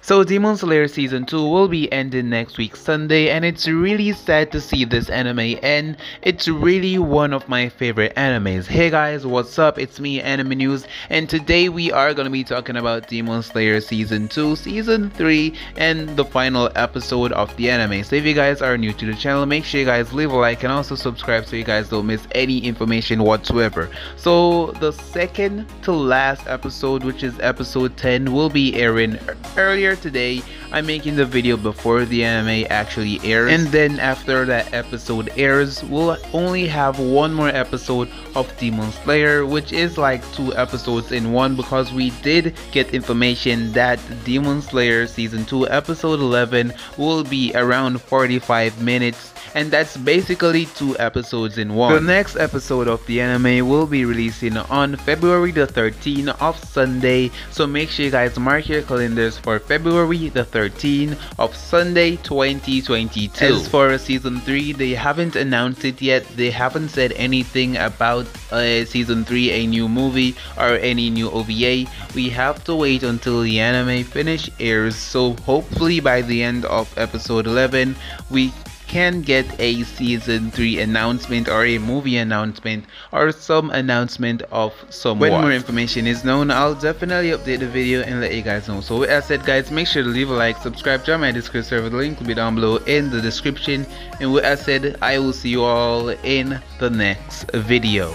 So Demon Slayer season 2 will be ending next week Sunday and it's really sad to see this anime end. It's really one of my favorite animes. Hey guys, what's up? It's me Anime News and today we are going to be talking about Demon Slayer season 2, season 3 and the final episode of the anime. So if you guys are new to the channel, make sure you guys leave a like and also subscribe so you guys don't miss any information whatsoever. So the second to last episode which is episode 10 will be airing earlier today I'm making the video before the anime actually airs. And then after that episode airs we'll only have one more episode of Demon Slayer which is like two episodes in one because we did get information that Demon Slayer season 2 episode 11 will be around 45 minutes. And that's basically two episodes in one. The next episode of the anime will be releasing on February the 13th of Sunday, so make sure you guys mark your calendars for February the 13th of Sunday 2022. As for season 3, they haven't announced it yet, they haven't said anything about uh, season 3, a new movie or any new OVA. We have to wait until the anime finish airs, so hopefully by the end of episode 11, we can get a season 3 announcement or a movie announcement or some announcement of some when more information is known i'll definitely update the video and let you guys know. So with that said guys make sure to leave a like subscribe join my discord server. The link will be down below in the description. And with that said i will see you all in the next video